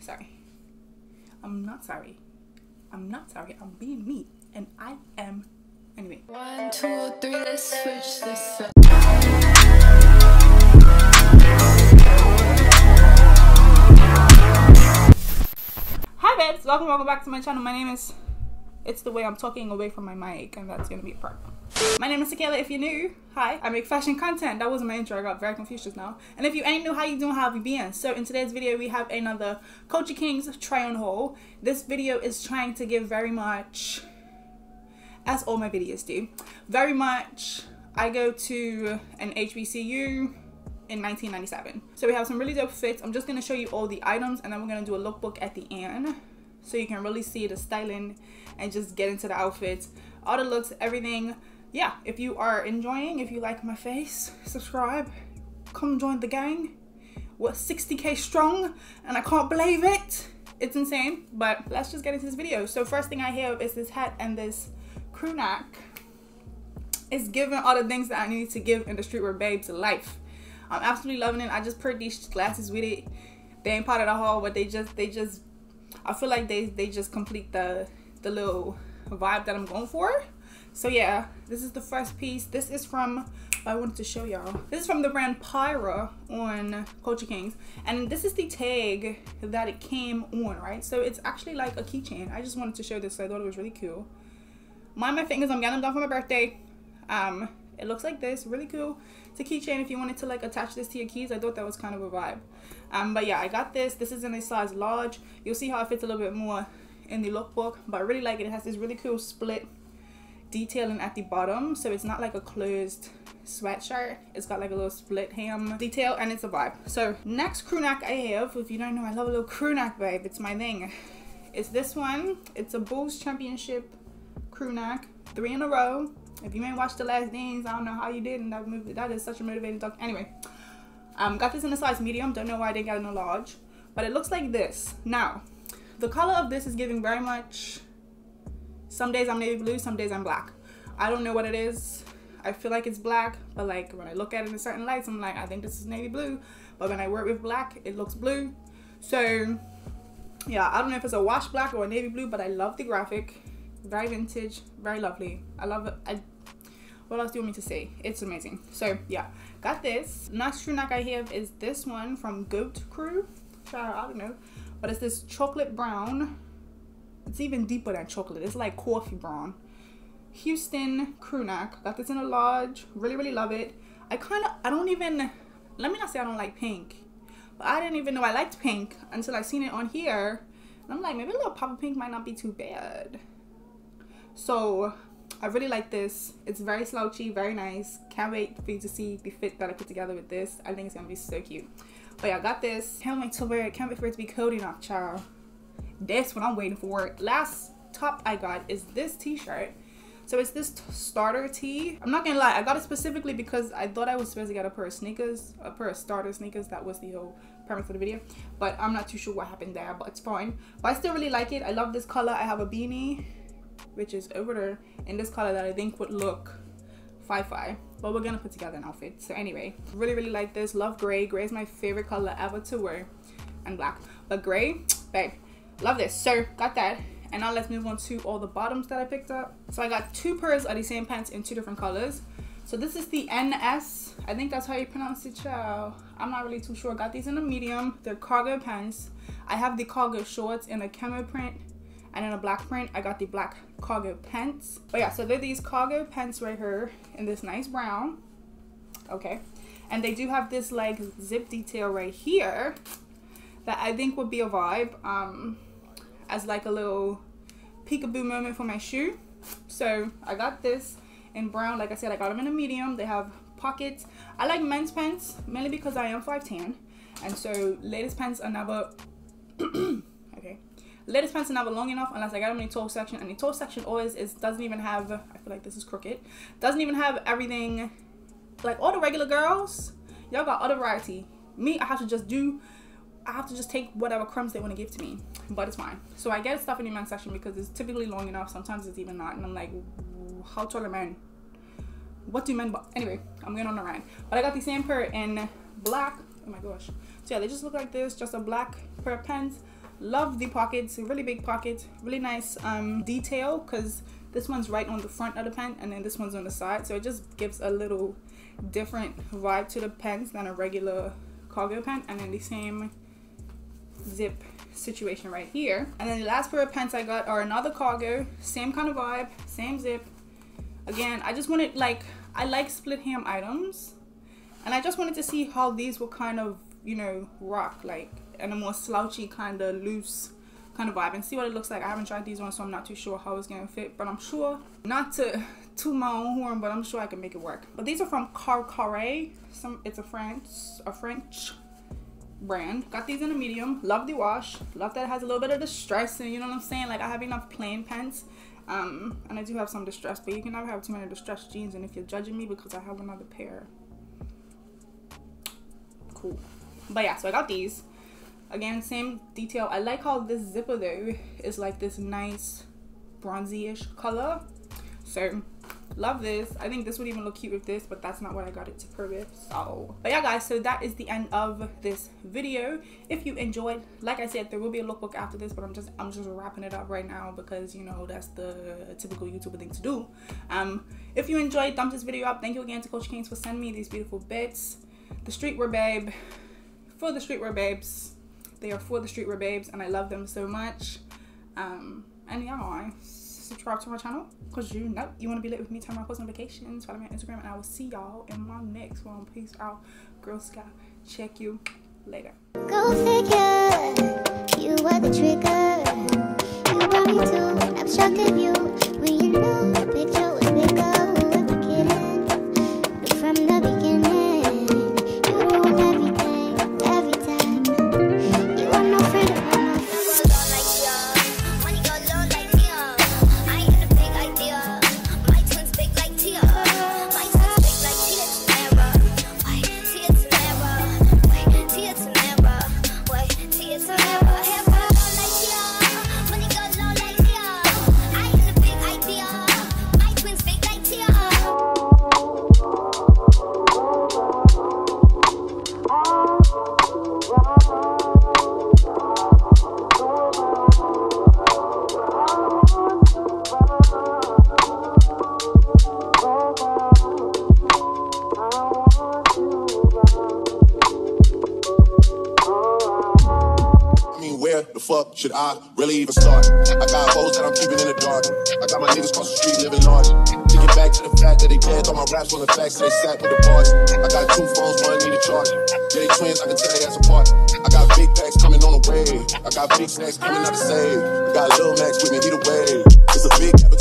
sorry. I'm not sorry. I'm not sorry. I'm being me, and I am. Anyway. One, two, three, let's switch this up. Hi babes, welcome, welcome back to my channel. My name is. It's the way I'm talking away from my mic, and that's gonna be a part. My name is Sakaela. If you're new, hi. I make fashion content. That wasn't my intro. I got very confused just now. And if you ain't new, how you doing? How have you been? So in today's video, we have another Culture Kings try on haul. This video is trying to give very much, as all my videos do, very much. I go to an HBCU in 1997. So we have some really dope fits. I'm just gonna show you all the items and then we're gonna do a lookbook at the end so you can really see the styling and just get into the outfits, all the looks, everything. Yeah, if you are enjoying, if you like my face, subscribe, come join the gang. We're 60k strong and I can't believe it. It's insane, but let's just get into this video. So first thing I have is this hat and this crew neck. It's giving all the things that I need to give in the streetwear babes life. I'm absolutely loving it. I just put these glasses with it. They ain't part of the haul, but they just they just I feel like they they just complete the the little vibe that I'm going for. So yeah, this is the first piece. This is from I wanted to show y'all. This is from the brand Pyra on Culture Kings. And this is the tag that it came on, right? So it's actually like a keychain. I just wanted to show this. So I thought it was really cool. Mind my fingers, I'm getting them done for my birthday. Um, it looks like this, really cool. It's a keychain if you wanted to like attach this to your keys. I thought that was kind of a vibe. Um, but yeah, I got this. This is in a size large. You'll see how it fits a little bit more in the lookbook, but I really like it. It has this really cool split detailing at the bottom, so it's not like a closed sweatshirt. It's got like a little split hem detail and it's a vibe. So next crew neck I have, if you don't know, I love a little crew neck babe. It's my thing. It's this one. It's a Bulls Championship crew neck, three in a row. If you ain't watched the last dance, I don't know how you did, and that movie that is such a motivating talk. Anyway, um, got this in a size medium. Don't know why get it in a large, but it looks like this. Now, the color of this is giving very much. Some days I'm navy blue, some days I'm black. I don't know what it is. I feel like it's black, but like when I look at it in certain lights, I'm like, I think this is navy blue. But when I work with black, it looks blue. So yeah, I don't know if it's a wash black or a navy blue, but I love the graphic. Very vintage, very lovely. I love it. I what else do you want me to say? It's amazing. So yeah, got this. Next neck I have is this one from Goat Crew. I don't know. But it's this chocolate brown. It's even deeper than chocolate. It's like coffee brown. Houston neck. Got this in a large. Really, really love it. I kind of, I don't even, let me not say I don't like pink. But I didn't even know I liked pink until I seen it on here. And I'm like, maybe a little pop of pink might not be too bad. So I really like this. It's very slouchy, very nice. Can't wait for you to see the fit that I put together with this. I think it's gonna be so cute. But yeah, I got this. Can't wait to wear it. Can't wait for it to be cold enough, child. That's what I'm waiting for. Last top I got is this t-shirt. So it's this starter tee. I'm not gonna lie, I got it specifically because I thought I was supposed to get a pair of sneakers, a pair of starter sneakers. That was the whole premise of the video. But I'm not too sure what happened there, but it's fine. But I still really like it. I love this color. I have a beanie which is over there in this color that I think would look fi-fi but we're gonna put together an outfit so anyway really really like this love gray gray is my favorite color ever to wear and black but gray babe love this. So got that. And now let's move on to all the bottoms that I picked up. So I got two pairs of the same pants in two different colors. So this is the EN ES I think that's how you pronounce it child I'm not really too sure. Got these in a medium. They're cargo pants. I have the cargo shorts in a camo print and in a black print. I got the black cargo pants. But yeah so they're these cargo pants right here in this nice brown. Okay. And they do have this like zip detail right here that I think would be a vibe. Um as like a little peekaboo moment for my shoe. So I got this in brown. Like I said I got them in a medium. They have pockets. I like men's pants mainly because I am 5'10 and so ladies pants are never okay. Ladies pants are never long enough unless I got them in the section. And the toe section always is doesn't even have I feel like this is crooked doesn't even have everything. Like all the regular girls y'all got other variety. Me I have to just do I have to just take whatever crumbs they want to give to me but it's fine so I get stuff in the men's section because it's typically long enough sometimes it's even not and I'm like how tall are men what do men but anyway I'm getting on a rant but I got the same pair in black Oh my gosh. So yeah, they just look like this. Just a black pair of pants. Love the pockets. Really big pockets. Really nice um, detail because this one's right on the front of the pen and then this one's on the side. So it just gives a little different vibe to the pants than a regular cargo pant. And then the same zip situation right here. And then the last pair of pants I got are another cargo. Same kind of vibe. Same zip. Again, I just wanted like, I like split hem items. And I just wanted to see how these will kind of, you know, rock like in a more slouchy kind of loose kind of vibe and see what it looks like. I haven't tried these ones, so I'm not too sure how it's gonna fit, but I'm sure not to to my own horn, but I'm sure I can make it work. But these are from Car Carré. Some it's a French a French brand. Got these in a medium. Love the wash. Love that it has a little bit of distress and you know what I'm saying? Like I have enough plain pants. Um, and I do have some distress, but you can never have too many distressed jeans. And if you're judging me because I have another pair, cool. But yeah, so I got these again same detail i like how this zipper though is like this nice bronzy-ish color so love this. I think this would even look cute with this but that's not what i got it to pair with so but yeah guys so that is the end of this video. If you enjoyed like i said there will be a lookbook after this but i'm just i'm just wrapping it up right now because you know that's the typical youtuber thing to do. Um if you enjoyed thumb this video up. Thank you again to Culture Kings for sending me these beautiful bits. The streetwear babe for the streetwear babes. They are for the streetwear babes, and I love them so much. Um, and yeah, subscribe to my channel because you know you want to be lit with me. Turn my post notifications. Follow me on Instagram, and I will see y'all in my next one. Peace out, Girl Scout. Check you later. Go figure, you were the trigger. You brought me to an obstructive fuck should I really even start? I got hoes that I'm keeping in the dark. I got my niggas across the street living large. Get back to the fact that they dead, all my raps wasn't facts, so they sat with the bars. I got two phones, one need a charge. They twins, I can tell they ass apart. I got big packs coming on the way. I got big snacks coming out to save. I got Lil Max with me, either way. It's a big gap